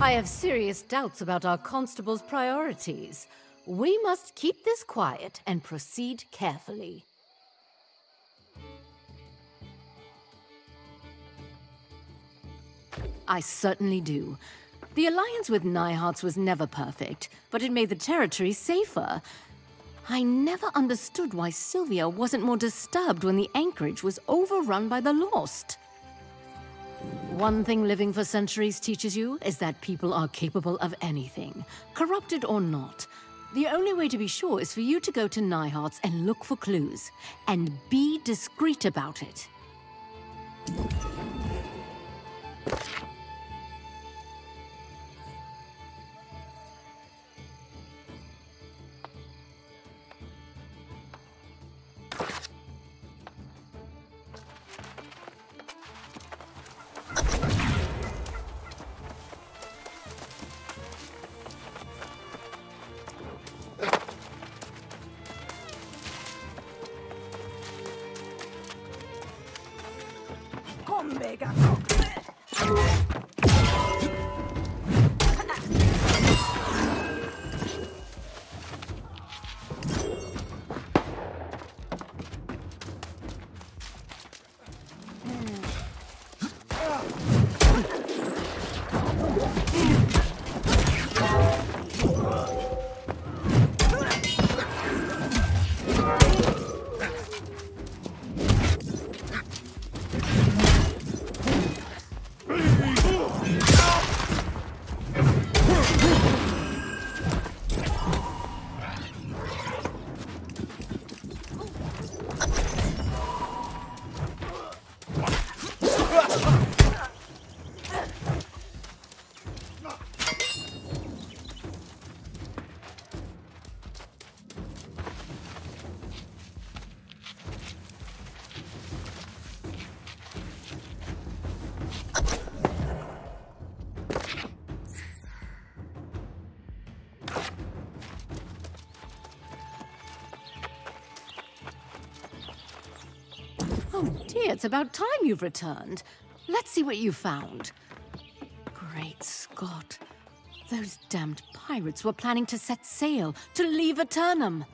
I have serious doubts about our constable's priorities. We must keep this quiet and proceed carefully. I certainly do. The alliance with Nyhart's was never perfect, but it made the territory safer. I never understood why Sylvia wasn't more disturbed when the anchorage was overrun by the Lost. One thing living for centuries teaches you is that people are capable of anything, corrupted or not. The only way to be sure is for you to go to Nyhart's and look for clues, and be discreet about it. Oh dear, it's about time you've returned. Let's see what you found. Great Scott. Those damned pirates were planning to set sail, to leave Aeternum.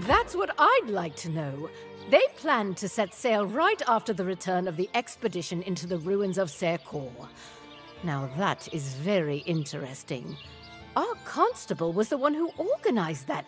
That's what I'd like to know. They planned to set sail right after the return of the expedition into the ruins of Serkor. Now that is very interesting. Our constable was the one who organized that